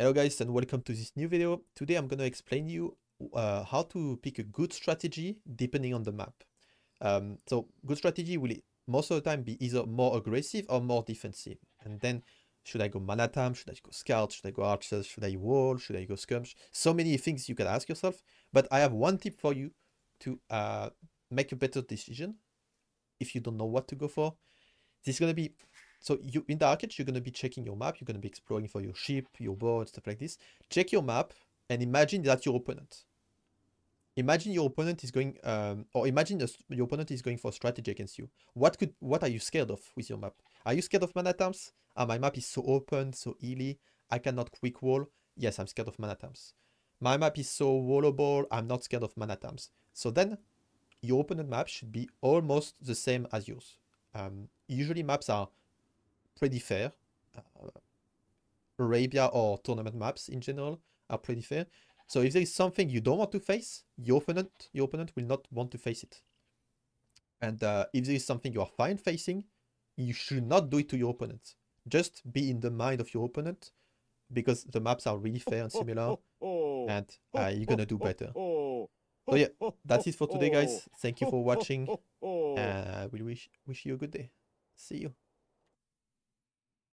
Hello guys and welcome to this new video. Today I'm going to explain you uh, how to pick a good strategy depending on the map. Um, so good strategy will most of the time be either more aggressive or more defensive. And then should I go Man-at-Arms? Should I go Scout? Should I go Archers? Should I Wall? Should I go Skirmish? So many things you can ask yourself. But I have one tip for you to uh, make a better decision if you don't know what to go for. This is going to be so you in the Dark Age you're going to be checking your map you're going to be exploring for your ship your boat stuff like this. Check your map and imagine that your opponent. Imagine your opponent is going um, or imagine your opponent is going for strategy against you. What could what are you scared of with your map? Are you scared of Men-at-Arms ah, my map is so open so easy. I cannot quick wall. Yes i'm scared of Men-at-Arms my map is so wallable i'm not scared of Men-at-Arms so then your opponent map should be almost the same as yours. Um, usually maps are pretty fair. Uh, Arabia or tournament maps in general are pretty fair. So if there is something you don't want to face, your opponent, your opponent will not want to face it. And uh, if there is something you are fine facing, you should not do it to your opponent. Just be in the mind of your opponent because the maps are really fair and similar and uh, you're gonna do better. So yeah, that's it for today guys. Thank you for watching and uh, we wish, wish you a good day. See you.